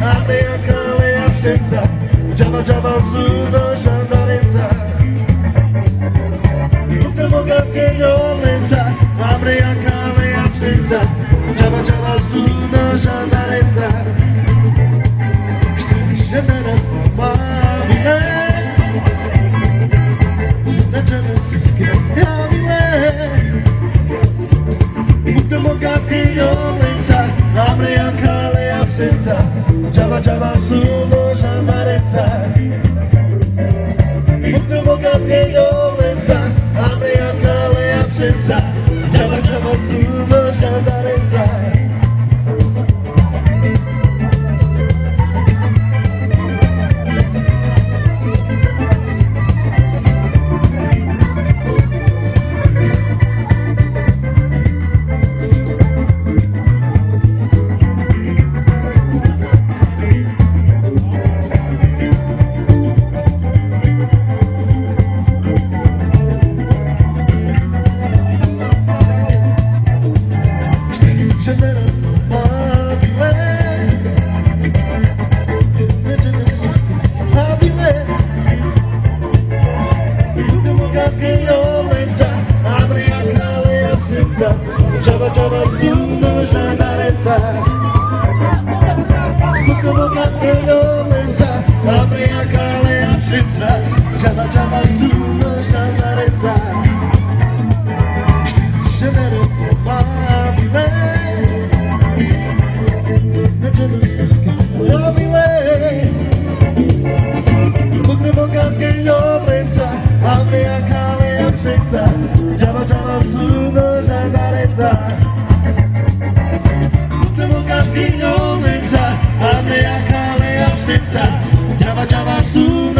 雨が枯れしてきたジャバジャバするシャンダレンタとてもかけようれんた雨が枯れしてきたジャバジャバするシャンダレンタ一人じゃならばみんな Just get out. Absenza, giava giava su no shandarenza. Ultimo capillo menza, abre Shandara mamile, na Hamia kamia suno żandareca Temu kapinionym za Hamia kamia przyjca Działa działa suno.